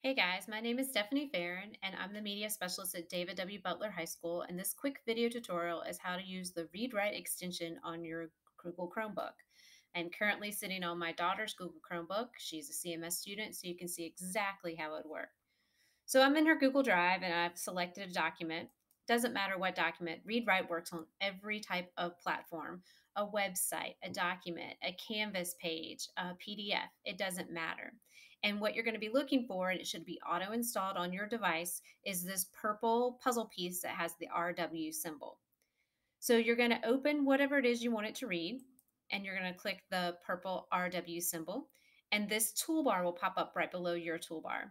Hey guys, my name is Stephanie Ferron, and I'm the media specialist at David W. Butler High School. And this quick video tutorial is how to use the Read Write extension on your Google Chromebook. I'm currently sitting on my daughter's Google Chromebook. She's a CMS student, so you can see exactly how it works. So I'm in her Google Drive and I've selected a document. Doesn't matter what document, Read Write works on every type of platform a website, a document, a Canvas page, a PDF. It doesn't matter. And what you're going to be looking for, and it should be auto installed on your device, is this purple puzzle piece that has the RW symbol. So you're going to open whatever it is you want it to read, and you're going to click the purple RW symbol, and this toolbar will pop up right below your toolbar.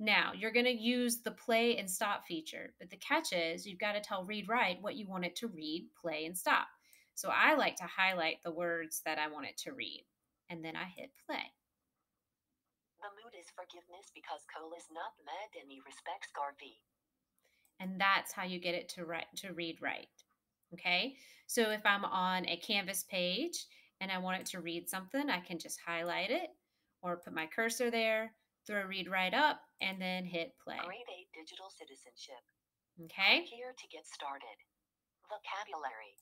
Now, you're going to use the play and stop feature, but the catch is you've got to tell read write what you want it to read, play, and stop. So I like to highlight the words that I want it to read, and then I hit play. The mood is forgiveness because Cole is not mad and he respects Garvey. And that's how you get it to write to read write. Okay, so if I'm on a Canvas page and I want it to read something, I can just highlight it or put my cursor there, throw read write up, and then hit play. Grade 8 Digital Citizenship. Okay. Click here to get started. Vocabulary.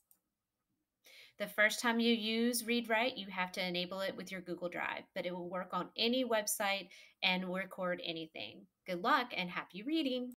The first time you use Read Write, you have to enable it with your Google Drive, but it will work on any website and record anything. Good luck and happy reading!